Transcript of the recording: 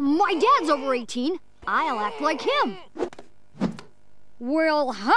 My dad's over 18. I'll act like him. Well, how?